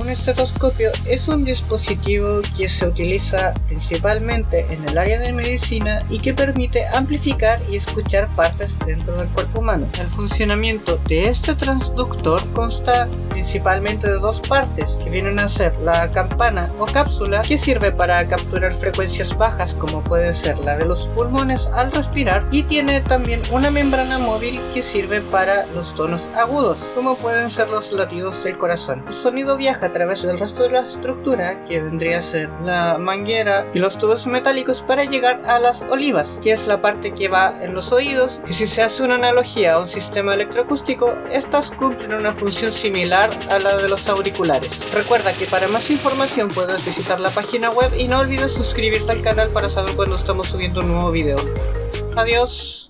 Un estetoscopio es un dispositivo que se utiliza principalmente en el área de medicina y que permite amplificar y escuchar partes dentro del cuerpo humano. El funcionamiento de este transductor consta principalmente de dos partes, que vienen a ser la campana o cápsula que sirve para capturar frecuencias bajas como puede ser la de los pulmones al respirar y tiene también una membrana móvil que sirve para los tonos agudos, como pueden ser los latidos del corazón. El sonido viaja a través del resto de la estructura, que vendría a ser la manguera y los tubos metálicos para llegar a las olivas, que es la parte que va en los oídos, que si se hace una analogía a un sistema electroacústico, estas cumplen una función similar a la de los auriculares. Recuerda que para más información puedes visitar la página web y no olvides suscribirte al canal para saber cuando estamos subiendo un nuevo video. Adiós.